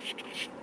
よし。